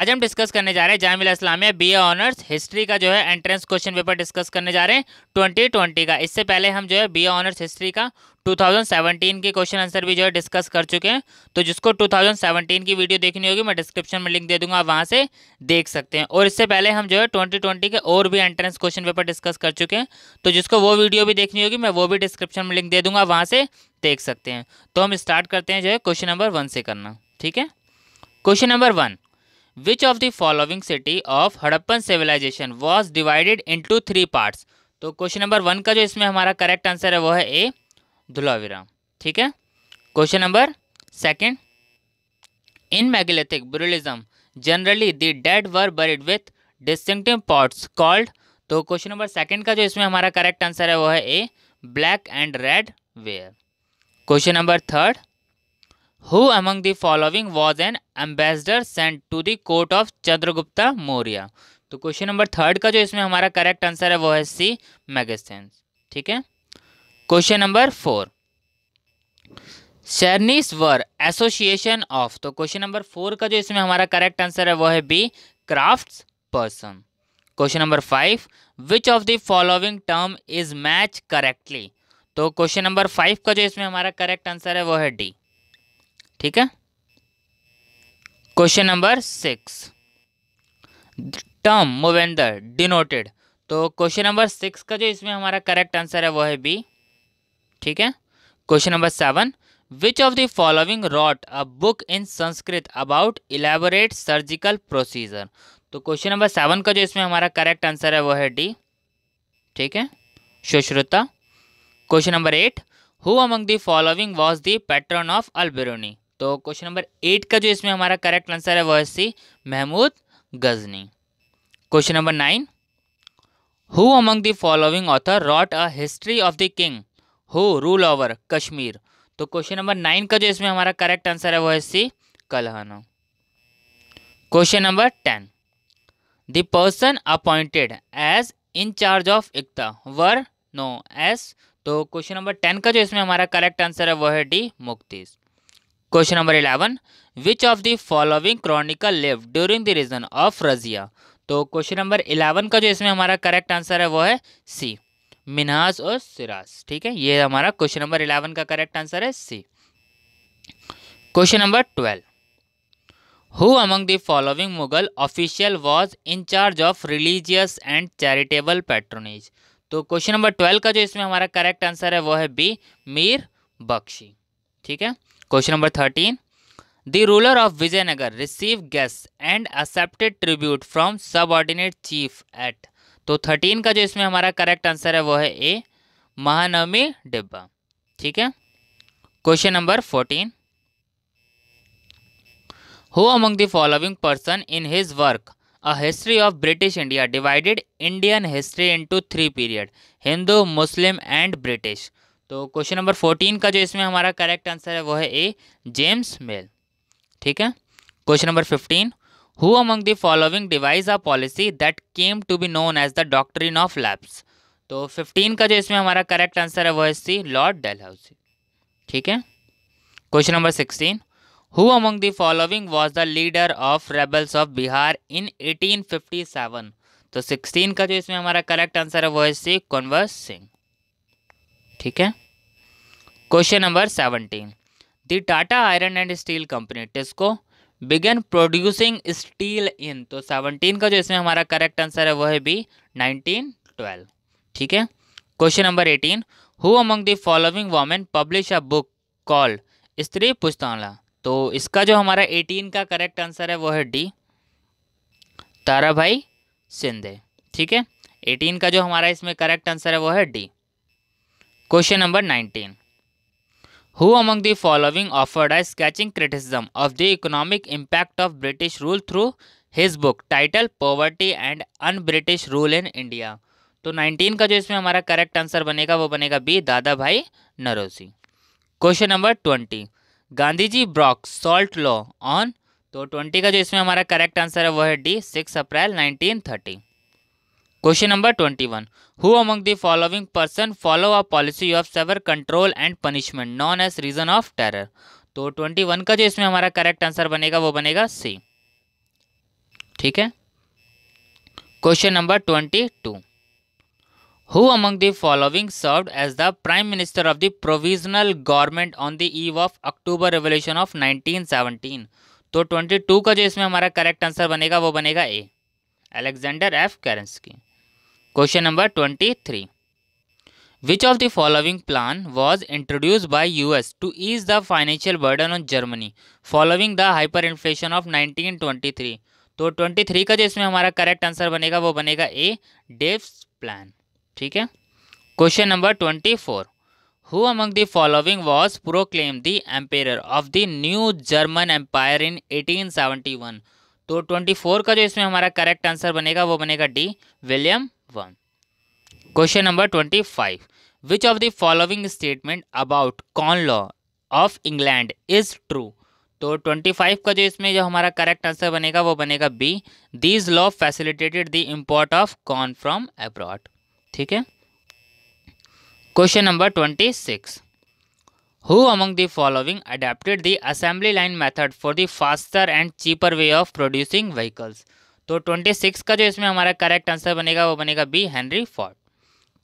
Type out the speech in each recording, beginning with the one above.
आज हम डिस्कस करने जा रहे हैं Jamia Islamia B honours history का जो है एंट्रेंस क्वेश्चन पेपर डिस्कस करने जा रहे हैं 2020 का। इससे पहले हम जो है बी ऑनर्स हिस्ट्री का 2017 के क्वेश्चन आंसर भी जो है डिस्कस कर चुके हैं। तो जिसको 2017 की वीडियो देखनी होगी, मैं डिस्क्रिप्शन में लिंक दे दूँगा वहाँ से देख सकते हैं। और इससे पहले हम जो है ट्वेंटी के और भी एंट्रेंस क्वेश्चन पेपर डिस्कस कर चुके हैं। तो जिसको वो वीडियो भी देखनी होगी, मैं वो भी डिस्क्रिप्शन में लिंक दे दूँगा वहाँ से देख सकते हैं। तो हम स्टार्ट करते हैं जो है क्वेश्चन नंबर वन से करना, ठीक है? Question number one which of the following city of Harappan civilisation was divided into three parts तो क्वेश्चन नंबर वन का जो इसमें हमारा करेक्ट आंसर है, वो है ए धुलावीरा ठीक है? Question number second in megalithic burials generally the dead were buried with distinctive pots called तो क्वेश्चन नंबर सेकंड का जो इसमें हमारा करेक्ट आंसर है, वो है A black and red ware question number third who among the following was an ambassador sent to the court of Chandragupta Maurya तो question number third का जो इसमें हमारा करेक्ट आंसर है, वो है सी मैगस्थेंस ठीक है? Question number four shrenis were association of तो क्वेश्चन नंबर फोर का जो इसमें हमारा करेक्ट आंसर है, वो है B craft person question number five which of the following term is match correctly तो क्वेश्चन नंबर फाइव का जो इसमें हमारा करेक्ट आंसर है, वो है डी ठीक है? Question number six term Muvendar denoted तो क्वेश्चन नंबर सिक्स का जो इसमें हमारा करेक्ट आंसर है, वो है बी ठीक है? Question number seven which of the following wrote a book in Sanskrit about elaborate surgical procedure तो क्वेश्चन नंबर सेवन का जो इसमें हमारा करेक्ट आंसर है, वो है डी ठीक है? Sushruta question number eight who among the following was the patron of Alberuni तो क्वेश्चन नंबर एट का जो इसमें हमारा करेक्ट आंसर है वह C, Mahmud Ghazni. Question number nine who among the following author wrote a history of the king who rule over Kashmir तो question number nine का जो इसमें हमारा करेक्ट आंसर है, वो है C, Kalhana. Question number ten the person appointed as in charge of iqta were, known, as. तो question number ten का जो इसमें हमारा करेक्ट आंसर है वह है D, muqtis. Question number eleven which of the following chronicle live during the reign of Razia तो question number eleven का जो इसमें हमारा करेक्ट आंसर है, वो है सी मिनहास और सिरास ठीक है? ये हमारा क्वेश्चन नंबर इलेवन का करेक्ट आंसर है C question number twelve who among the following Mughal official was in charge of religious and charitable patronage तो क्वेश्चन नंबर ट्वेल्व का जो इसमें हमारा करेक्ट आंसर है, वो है बी मीर बख्शी, ठीक है? Question number thirteen the ruler of Vijayanagar receive guest and accepted tribute from subordinate chief at तो थर्टीन का जो इसमें हमारा करेक्ट आंसर है, वो है ए महानवमी डिब्बा ठीक है? Question number fourteen who among the following person in his work a history of British India divided Indian history into three period Hindu Muslim and British तो क्वेश्चन नंबर फोर्टीन का जो इसमें हमारा करेक्ट आंसर है, वो है A James Mill ठीक है? Question number fifteen who among the following devise a policy that came to be known as the doctrine of lapse तो फिफ्टीन का जो इसमें हमारा करेक्ट आंसर है, वो है सी लॉर्ड डेलहाउसी ठीक है? Question number sixteen who among the following was the leader of rebels of Bihar in 1857 तो 16 का जो इसमें हमारा करेक्ट आंसर है, वो है सी कन्वर्स सिंह ठीक है? Question number seventeen the Tata iron and steel company TISCO began producing steel in तो सेवनटीन का जो इसमें हमारा करेक्ट आंसर है, वो है बी नाइनटीन ट्वेल्व ठीक है? Question number eighteen who among the following women publish a book called Stri पुस्ताला तो इसका जो हमारा एटीन का करेक्ट आंसर है, वो है डी तारा भाई सिंधे ठीक है? एटीन का जो हमारा इसमें करेक्ट आंसर है, वो है D question number nineteen Who among the following offered a sketching criticism of the economic impact of British rule through his book titled Poverty and Un-British Rule in India? तो 19 का जो इसमें हमारा correct answer बनेगा वो बनेगा B Dadabhai Naoroji question number 20 Gandhi ji broke salt law on तो 20 का जो इसमें हमारा करेक्ट आंसर है वो है D 6 April 1930 question number twenty one who among the following person follow a policy of severe control and punishment known as reign of terror तो twenty one का जो इसमें हमारा करेक्ट आंसर बनेगा, वो बनेगा सी ठीक है? Question number twenty two Who among the following served as the Prime Minister of the Provisional Government on the eve of October Revolution of 1917? तो 22 का जो इसमें हमारा करेक्ट आंसर बनेगा, वो बनेगा A Alexander F Kerensky question number twenty 23 Which of the following plan was introduced by US to ease the financial burden on Germany following the hyperinflation of 1923? तो 23 का जो इसमें हमारा करेक्ट आंसर बनेगा, वो बनेगा ए डेव्स प्लान ठीक है? Question number twenty four who among the following was proclaim the emperor of the new German empire in 1871 तो 24 का जो इसमें हमारा करेक्ट आंसर बनेगा, वो बनेगा D William one question number 25 which of the following statement about corn law of England is true तो 25 का जो इसमें जो हमारा करेक्ट आंसर बनेगा, वो बनेगा B these law facilitated the import of corn from abroad ठीक है? Question number twenty six who among the following adapted the assembly line method for the faster and cheaper way of producing vehicles तो twenty six का जो इसमें हमारा correct answer बनेगा, वो बनेगा B Henry Ford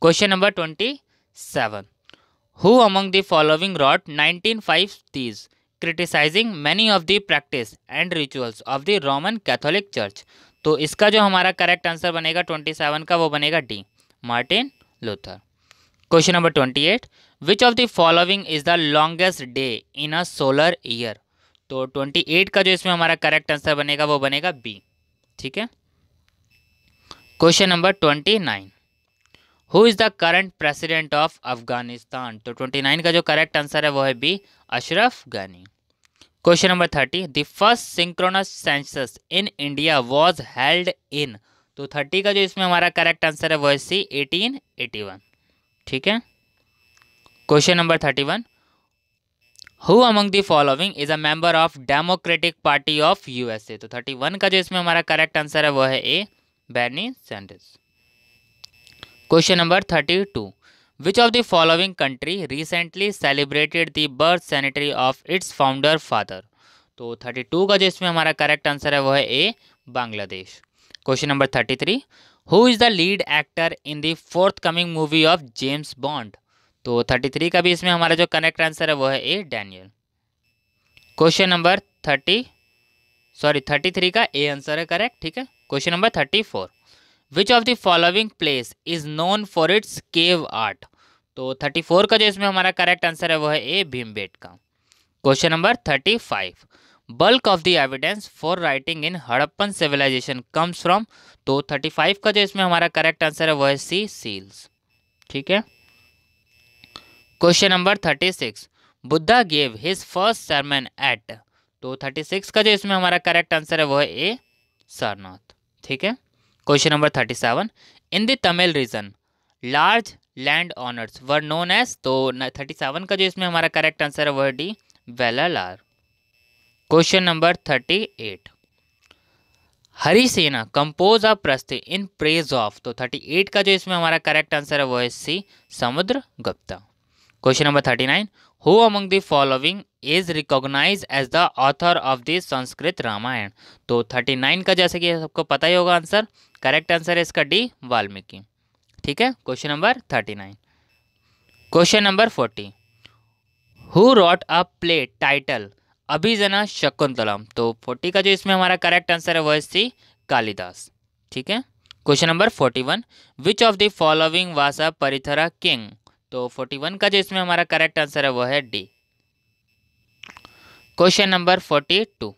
question number twenty seven who among the following wrote nineteen five theses criticising many of the practice and rituals of the Roman Catholic church तो इसका जो हमारा करेक्ट आंसर बनेगा twenty seven का, वो बनेगा D Martin Luther question number twenty eight which of the following is the longest day in a solar year तो twenty eight का जो इसमें हमारा करेक्ट आंसर बनेगा, वो बनेगा बी ठीक है? Question number twenty nine who is the current president of Afghanistan तो ट्वेंटी नाइन का जो करेक्ट आंसर है, वो है B Ashraf Ghani question number thirty the first synchronous census in India was held in तो thirty का जो इसमें हमारा करेक्ट आंसर है, वो है सी एटीन एटी वन ठीक है? Question number thirty one who among the following is a member of democratic party of USA तो थर्टी वन का जो इसमें हमारा करेक्ट आंसर है, वो है A Bernie Sanders question number thirty two which of the following country recently celebrated the birth centenary of its founder father तो thirty two का जो इसमें हमारा करेक्ट आंसर है, वो है A Bangladesh question number thirty three who is the lead actor in the forthcoming movie of James Bond तो thirty three का भी इसमें हमारा जो करेक्ट आंसर है, वो है A Daniel question number thirty sorry thirty three का ए आंसर है करेक्ट ठीक है? Question number thirty four which of the following place is known for its cave art तो थर्टी फोर का जो इसमें हमारा करेक्ट आंसर है, वो है A Bhimbetka question number thirty five bulk of the evidence for writing in Harappan civilisation comes from तो 35 का जो इसमें हमारा करेक्ट आंसर है, वो है सी सील्स ठीक है? Question number 36 Buddha gave his first sermon at तो 36 का जो इसमें हमारा करेक्ट आंसर है, वो है ए सारनाथ ठीक है? Question number 37 in the Tamil region large land owners were known as तो 37 का जो इसमें हमारा करेक्ट आंसर है, वो है D Vellalar question number thirty eight Harisena compose a prashasti in praise of तो थर्टी एट का जो इसमें हमारा करेक्ट आंसर है, वो है C Samudra Gupta question number thirty nine who among the following is recognise as the author of the Sanskrit Ramayana तो thirty nine का जैसे कि सबको पता ही होगा आंसर करेक्ट आंसर है इसका डी वाल्मीकि। ठीक है? Question number thirty nine question number forty who wrote a play title Abhijnana Shakuntalam तो फोर्टी का जो इसमें हमारा करेक्ट आंसर है वो है सी कालिदास। ठीक है? Question number forty one which of the following was a Pratihara king तो फोर्टी वन का जो इसमें हमारा करेक्ट आंसर है, वो है D question number forty two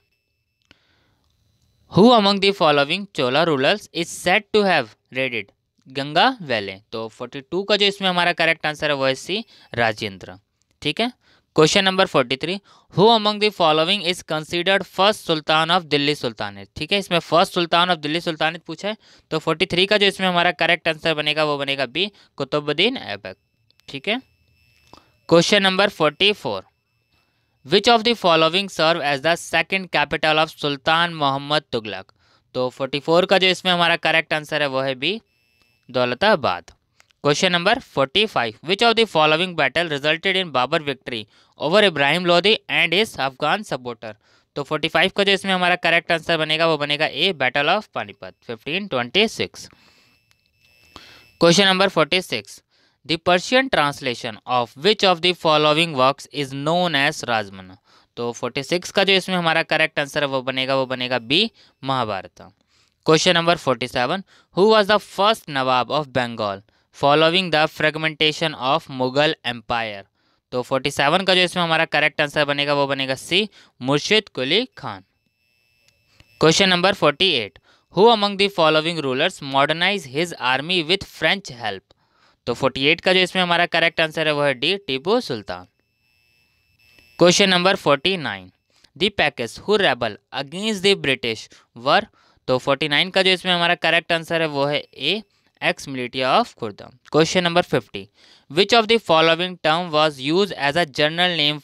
who among the following Chola rulers is said to have raided Ganga valley तो forty two का जो इसमें हमारा करेक्ट आंसर है, वो है सी राजेंद्र ठीक है? Question number forty three who among the following is considered first sultan of Delhi sultanate ठीक है, इसमें first sultan of Delhi sultanate पूछा है तो फोर्टी थ्री का जो इसमें हमारा करेक्ट आंसर बनेगा, वो बनेगा बी कुतुबुद्दीन ऐबक ठीक है? Question number forty four which of the following serve as the second capital of sultan Mohammad Tughlaq तो फोर्टी फोर का जो इसमें हमारा करेक्ट आंसर है, वो है B Daulatabad. Question number forty five which of the following battle resulted in Babur victory over Ibrahim Lodi and his Afghan supporter तो 45 का जो इसमें हमारा करेक्ट आंसर बनेगा, वो बनेगा A battle of Panipat 1526 question number 46 the Persian translation of which of the following works is known as Razmnama तो 46 का जो इसमें हमारा करेक्ट आंसर है, वो बनेगा वो बनेगा B Mahabharat. Question number 47 who was the first nawab of Bengal following the fragmentation of Mughal empire तो 47 का जो इसमें हमारा करेक्ट आंसर बनेगा, वो बनेगा C Murshid Quli Khan question number 48 who among the following rulers modernise his army with French help तो 48 का जो इसमें हमारा करेक्ट आंसर है, वो है D Tipu Sultan question number 49 the Paikas who rebel against the British were तो 49 का जो इसमें हमारा करेक्ट आंसर है, वो है A ex militia of Khurda question number 50 which of the following term was use as a general name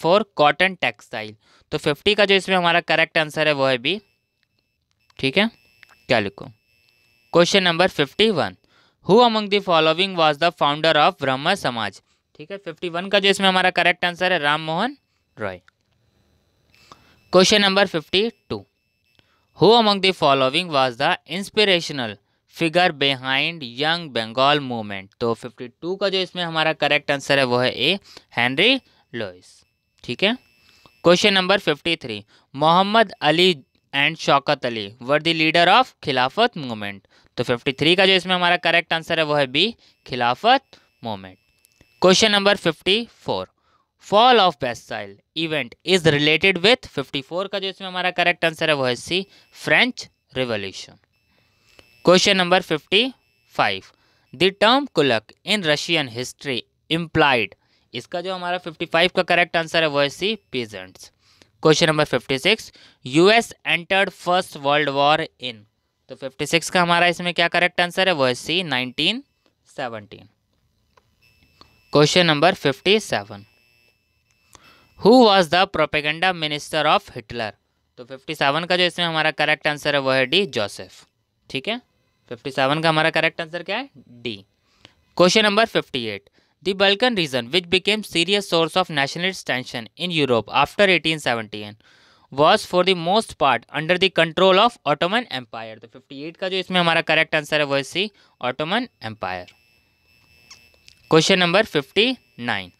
for cotton textile तो 50 का जो इसमें हमारा करेक्ट आंसर है, वो है बी ठीक है? क्या लिखो? Question number 51 who among the following was the founder of Brahmo Samaj ठीक है 51 का जो इसमें हमारा करेक्ट आंसर है Ram Mohan Roy question number 52 who among the following was the inspirational figure behind young Bengal movement तो 52 का जो इसमें हमारा करेक्ट आंसर है, वो है ए हेनरी लोइस ठीक है? Question number 53 Mohammad Ali and Shaukat Ali were the leader of Khilafat movement तो 53 का जो इसमें हमारा करेक्ट आंसर है, वो है B Khilafat moment question number 54 fall of Bastille event is related with 54 का जो इसमें हमारा करेक्ट आंसर है, वो है C French revolution question number 55 the term kulak in Russian history implied इसका जो हमारा 55 का करेक्ट आंसर है, वो है C peasants question number 56 US entered first world war in तो 56 का हमारा इसमें क्या करेक्ट आंसर है? वो है C 1917 question number 57 who was the propaganda minister of Hitler तो 57 का जो इसमें हमारा करेक्ट आंसर है वो है डी जोसेफ ठीक है? 57 का हमारा करेक्ट आंसर क्या है? D question number 58 the Balkan region which became serious source of nationalist tension in Europe after 1817 was for the most part under the control of Ottoman Empire. तो 58 का जो इसमें हमारा करेक्ट आंसर है वो है C Ottoman empire question number 59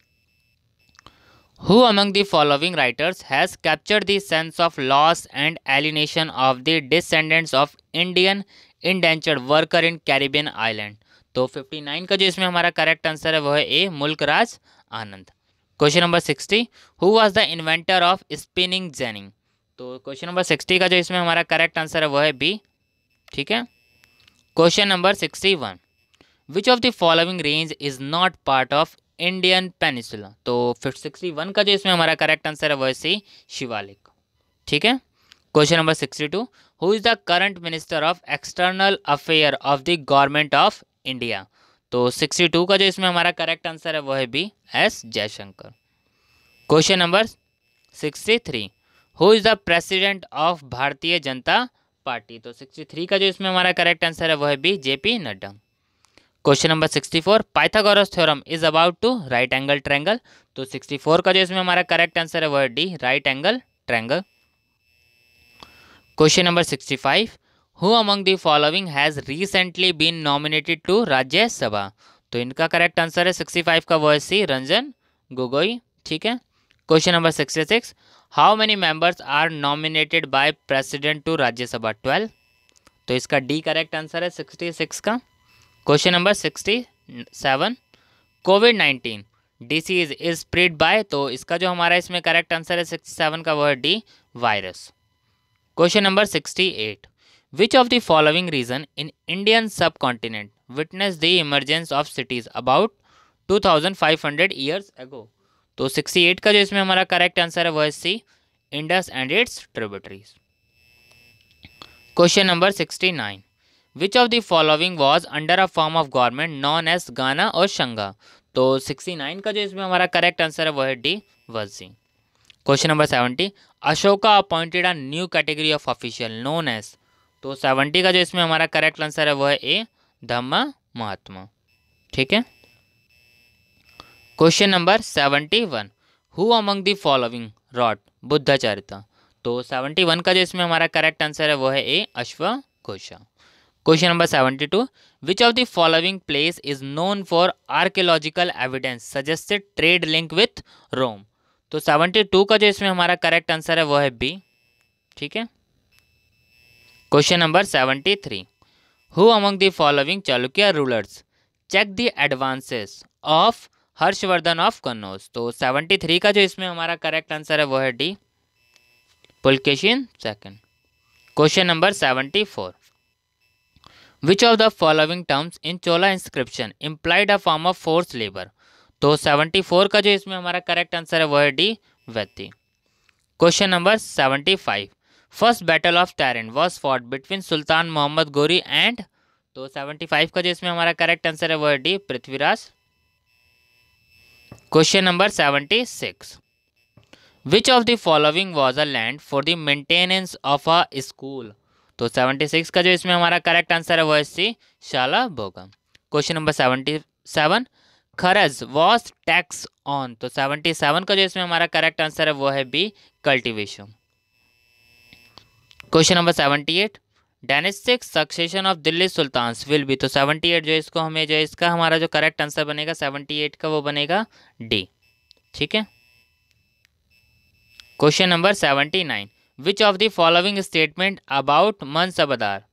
Who among the following writers has captured the sense of loss and alienation of the descendants of Indian indentured worker in Caribbean island? तो 59 का जो इसमें हमारा करेक्ट आंसर है वो है A Mulk Raj Anand question number 60 who was the inventor of spinning jenny तो question number 60 का जो इसमें हमारा करेक्ट आंसर है, वो है बी ठीक है? Question number 61 which of the following range is not part of Indian peninsula तो फिफ्ट सिक्सटी वन का जो इसमें हमारा करेक्ट आंसर है, वो है सी शिवालिक. ठीक है? Question number sixty two. Who is the current minister of external affair of the government of India तो सिक्सटी टू का जो इसमें हमारा करेक्ट आंसर है, वो है B S Jaishankar question number sixty three. Who is the president of Bharatiya Janata Party तो sixty three का जो इसमें हमारा करेक्ट आंसर है, वो है B J P Nadda question number sixty four Pythagoras theorem is about to right angle triangle तो sixty four का जो इसमें हमारा करेक्ट आंसर है, वो है D right angle triangle question number sixty five who among the following has recently been nominated to Rajya Sabha तो इनका करेक्ट आंसर है सिक्सटी फाइव का है सी रंजन गोगोई ठीक है? Question number sixty six how many members are nominated by president to Rajya Sabha twelve तो इसका the correct answer है सिक्सटी सिक्स का। Question number sixty seven covid nineteen disease is spread by तो इसका जो हमारा इसमें करेक्ट आंसर है सिक्सटी सेवन का, वो है D virus question number sixty eight which of the following region in Indian subcontinent witness the emergence of cities about two thousand five hundred years ago तो सिक्सटी एट का जो इसमें हमारा correct answer है वह C Indus and its tributaries question number sixty nine which of the following was under a form of government known as gana और शंगा तो 69 का जो इसमें हमारा करेक्ट आंसर है वह है D Vajji question number seventy Ashoka appointed a new category of official known as तो 70 का जो इसमें हमारा करेक्ट आंसर है वह है ए धम्मा महात्मा ठीक है? Question number seventy one who among the following wrote Buddhacharita तो सेवेंटी वन का जो इसमें हमारा करेक्ट आंसर है, वो है A अश्वघोषा question number seventy two which of the following place is known for archaeological evidence suggested trade link with Rome तो seventy two का जो इसमें हमारा करेक्ट आंसर है, वो है बी ठीक है? Question number seventy three who among the following Chalukya rulers check the advances of Harshavardhana of Kannauj. तो सेवेंटी थ्री का जो इसमें हमारा करेक्ट आंसर है, वो है D Pulakeshin second question number seventy four which of the following terms in Chola inscription implied a form of force labour तो seventy four का जो इसमें हमारा करेक्ट आंसर है, वो है D vetti. Question number seventy five first battle of Tarain was fought between Sultan Mohammad Ghori and तो seventy five का जो इसमें हमारा करेक्ट आंसर है, वो है D Prithviraj question number seventy six which of the following was a land for the maintenance of a school तो seventy six का जो इसमें हमारा करेक्ट आंसर है, वो S C, Shala bhogam question number seventy seven kharaj was tax on तो seventy seven का जो इसमें हमारा करेक्ट आंसर है, वो है B cultivation question number seventy eight dynastic succession of Delhi sultans will be तो 78 जो इसको हमें जो इसका हमारा जो करेक्ट आंसर बनेगा 78 का वो बनेगा डी ठीक है? Question number 79 which of the following statement about mansabdar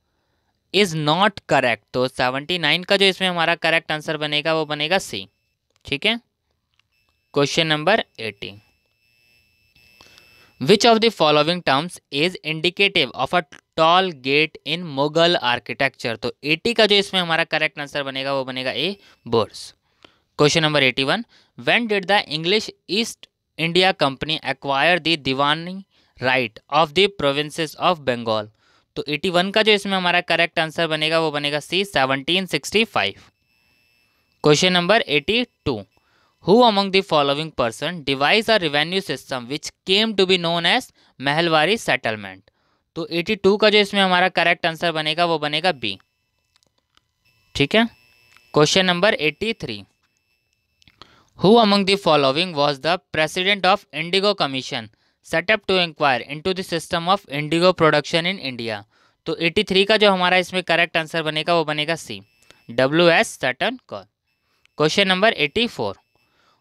is not correct तो 79 का जो इसमें हमारा करेक्ट आंसर बनेगा, वो बनेगा सी ठीक है? Question number eighty which of the following terms is indicative of a tall gate in Mughal architecture तो 80 का जो इसमें हमारा करेक्ट आंसर बनेगा, वो बनेगा A bourse question number 81 when did the English East India Company acquire Diwani right of the provinces of Bengal तो 81 का जो इसमें हमारा करेक्ट आंसर बनेगा, वो बनेगा C 1765 question number 82 who among the following person devise a revenue system which came to be known as Mahalwari settlement तो 82 का जो इसमें हमारा करेक्ट आंसर बनेगा, वो बनेगा बी ठीक है? Question number 83 who among the following was the president of indigo commission set up to inquire into the system of indigo production in India तो 83 का जो हमारा इसमें करेक्ट आंसर बनेगा, वो बनेगा C W S Seton Karr question number 84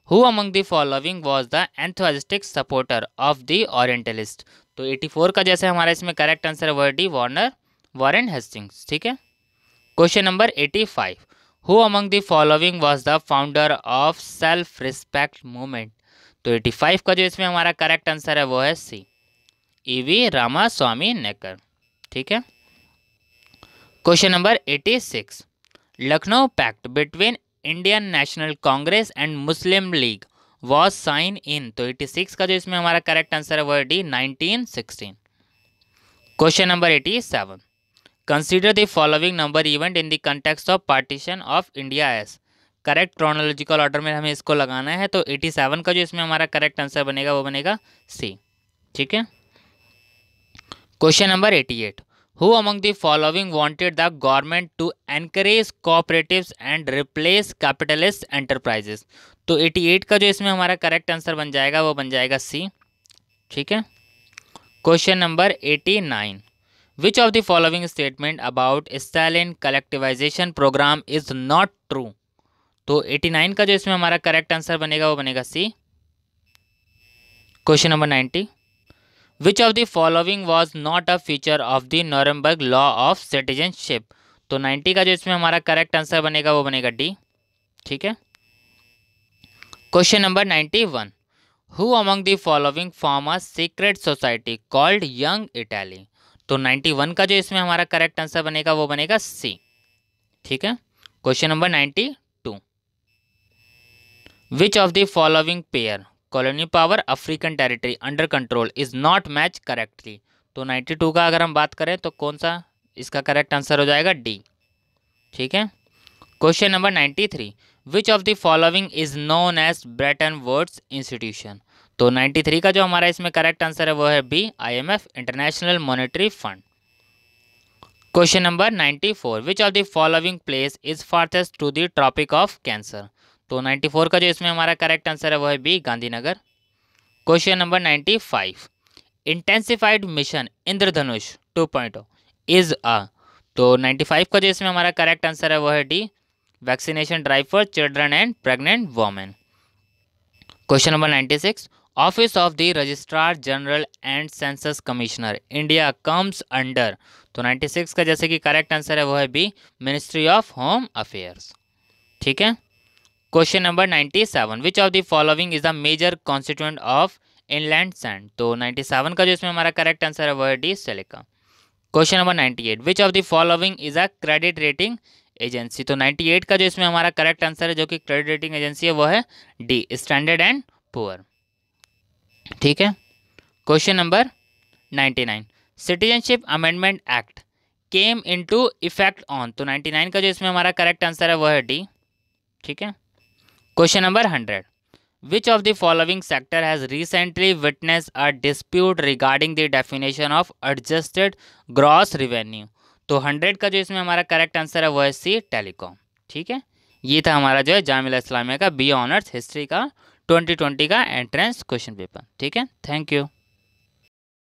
who among the following was the enthusiastic supporter of the orientalist तो 84 का जैसे हमारा इसमें correct answer would D Warner Warren Hastings ठीक है? Question number 85 who among the following was the founder of self respect movement तो 85 का जो इसमें हमारा करेक्ट आंसर है वो है C E V Ramaswamy Naicker ठीक है? Question number 86 Lucknow pact between Indian National Congress and Muslim League was sign in तो 86 का जो इसमें हमारा करेक्ट आंसर है, वो D 1916 question number 87 consider the following number event in the of partition of India as correct chronological order में हमें इसको लगाना है तो 87 का जो इसमें हमारा करेक्ट आंसर बनेगा, वो बनेगा सी ठीक है? Question number 88 Who among the following wanted the government to encourage cooperatives and replace capitalist enterprises? तो 88 का जो इसमें हमारा करेक्ट आंसर बन जाएगा, वो बन जाएगा सी ठीक है? Question number 89 which of the following statement about Stalin collectivisation programme is not true तो 89 का जो इसमें हमारा करेक्ट आंसर बनेगा, वो बनेगा C question number 90 which of the following was not a feature of the Nuremberg law of citizenship तो 90 का जो इसमें हमारा करेक्ट आंसर बनेगा, वो बनेगा डी ठीक है? Question number 91 who among the following form a secret society called young Italy तो 91 का जो इसमें हमारा करेक्ट आंसर बनेगा, वो बनेगा सी ठीक है? Question number 92 which of the following pair colony power African territory under control is not match correctly. तो 92 का अगर हम बात करें तो कौन सा इसका करेक्ट आंसर हो जाएगा? डी। ठीक है? Question number 93 which of the following is known as Bretton Woods institution तो 93 का जो हमारा इसमें करेक्ट आंसर है, वो है B IMF International Monetary Fund question number 94 which of the following place is farthest to the Tropic of Cancer तो 94 का जो इसमें हमारा करेक्ट आंसर है, वो है B Gandhinagar. Question number 95 intensified mission Indradhanush 2.0 is a तो 95 का जो इसमें हमारा करेक्ट आंसर है, वो है D vaccination drive for children and pregnant women question number 96 office of the registrar general and census commissioner India comes under तो 96 का जैसे कि करेक्ट आंसर है, वो है B ministry of home affairs ठीक है? Question number 97 which of the following is the major constituent of inland sand तो 97 का जो इसमें हमारा करेक्ट आंसर है वो है D silica question number 98 which of the following is a credit rating agency तो 98 का जो इसमें हमारा करेक्ट आंसर है, जो कि क्रेडिट रेटिंग एजेंसी है वो है डी स्टैंडर्ड एंड पुअर ठीक है? Question number 99 citizenship amendment act came into effect on तो 99 का जो इसमें हमारा करेक्ट आंसर है वो है डी ठीक है? Question number hundred which of the following sector has recently witness a dispute regarding the definition of adjusted gross revenue तो हंड्रेड का जो इसमें हमारा करेक्ट आंसर है, वो है सी टेलीकॉम ठीक है? ये था हमारा जो है जामिला इस्लामिया का बी ऑनर्स हिस्ट्री का ट्वेंटी ट्वेंटी का एंट्रेंस क्वेश्चन पेपर ठीक है? Thank you